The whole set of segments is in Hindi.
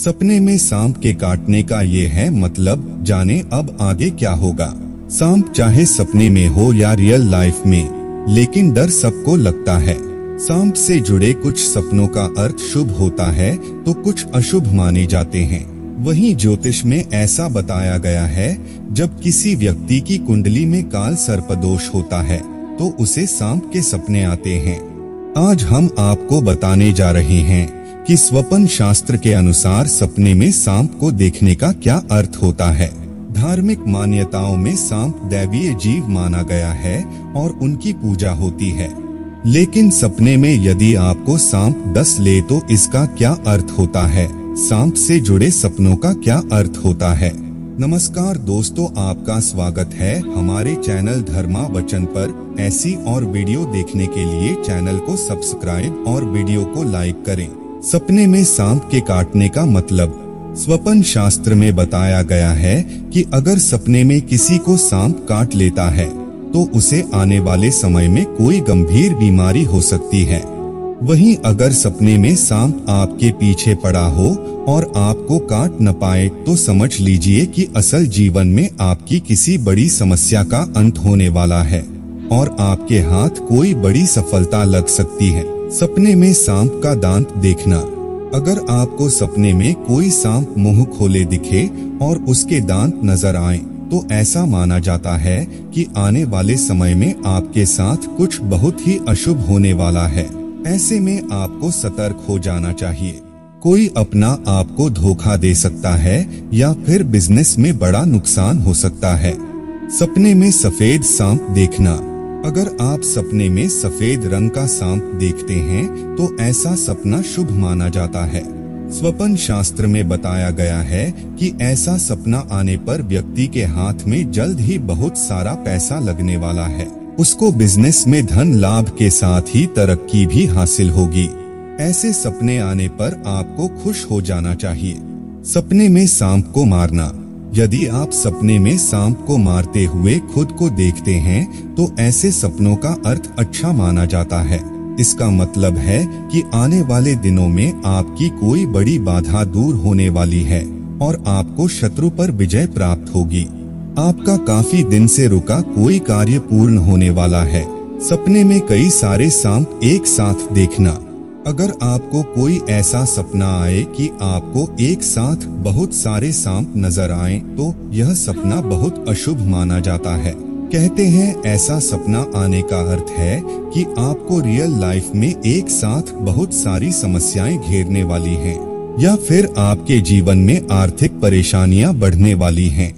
सपने में सांप के काटने का ये है मतलब जाने अब आगे क्या होगा। सांप चाहे सपने में हो या रियल लाइफ में, लेकिन डर सबको लगता है। सांप से जुड़े कुछ सपनों का अर्थ शुभ होता है तो कुछ अशुभ माने जाते हैं। वहीं ज्योतिष में ऐसा बताया गया है, जब किसी व्यक्ति की कुंडली में काल सर्पदोष होता है तो उसे सांप के सपने आते हैं। आज हम आपको बताने जा रहे हैं कि स्वपन शास्त्र के अनुसार सपने में सांप को देखने का क्या अर्थ होता है? धार्मिक मान्यताओं में सांप दैवीय जीव माना गया है और उनकी पूजा होती है। लेकिन सपने में यदि आपको सांप दस ले तो इसका क्या अर्थ होता है? सांप से जुड़े सपनों का क्या अर्थ होता है? नमस्कार दोस्तों, आपका स्वागत है हमारे चैनल धर्मा वचन पर। ऐसी और वीडियो देखने के लिए चैनल को सब्सक्राइब और वीडियो को लाइक करें। सपने में सांप के काटने का मतलब। स्वपन शास्त्र में बताया गया है कि अगर सपने में किसी को सांप काट लेता है तो उसे आने वाले समय में कोई गंभीर बीमारी हो सकती है। वहीं अगर सपने में सांप आपके पीछे पड़ा हो और आपको काट न पाए तो समझ लीजिए कि असल जीवन में आपकी किसी बड़ी समस्या का अंत होने वाला है, और आपके हाथ कोई बड़ी सफलता लग सकती है। सपने में सांप का दांत देखना। अगर आपको सपने में कोई सांप मुँह खोले दिखे और उसके दांत नज़र आए तो ऐसा माना जाता है कि आने वाले समय में आपके साथ कुछ बहुत ही अशुभ होने वाला है। ऐसे में आपको सतर्क हो जाना चाहिए। कोई अपना आपको धोखा दे सकता है या फिर बिज़नेस में बड़ा नुकसान हो सकता है। सपने में सफ़ेद सांप देखना। अगर आप सपने में सफ़ेद रंग का सांप देखते हैं तो ऐसा सपना शुभ माना जाता है। स्वपन शास्त्र में बताया गया है कि ऐसा सपना आने पर व्यक्ति के हाथ में जल्द ही बहुत सारा पैसा लगने वाला है। उसको बिज़नेस में धन लाभ के साथ ही तरक्की भी हासिल होगी। ऐसे सपने आने पर आपको खुश हो जाना चाहिए। सपने में सांप को मारना। यदि आप सपने में सांप को मारते हुए खुद को देखते हैं तो ऐसे सपनों का अर्थ अच्छा माना जाता है। इसका मतलब है कि आने वाले दिनों में आपकी कोई बड़ी बाधा दूर होने वाली है, और आपको शत्रु पर विजय प्राप्त होगी। आपका काफ़ी दिन से रुका कोई कार्य पूर्ण होने वाला है। सपने में कई सारे सांप एक साथ देखना। अगर आपको कोई ऐसा सपना आए कि आपको एक साथ बहुत सारे सांप नज़र आए तो यह सपना बहुत अशुभ माना जाता है। कहते हैं, ऐसा सपना आने का अर्थ है कि आपको रियल लाइफ में एक साथ बहुत सारी समस्याएँ घेरने वाली हैं, या फिर आपके जीवन में आर्थिक परेशानियाँ बढ़ने वाली हैं।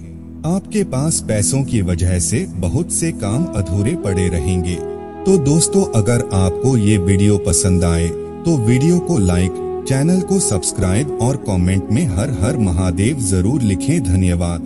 आपके पास पैसों की वजह से बहुत से काम अधूरे पड़े रहेंगे। तो दोस्तों, अगर आपको ये वीडियो पसंद आए तो वीडियो को लाइक, चैनल को सब्सक्राइब और कमेंट में हर हर महादेव ज़रूर लिखें धन्यवाद।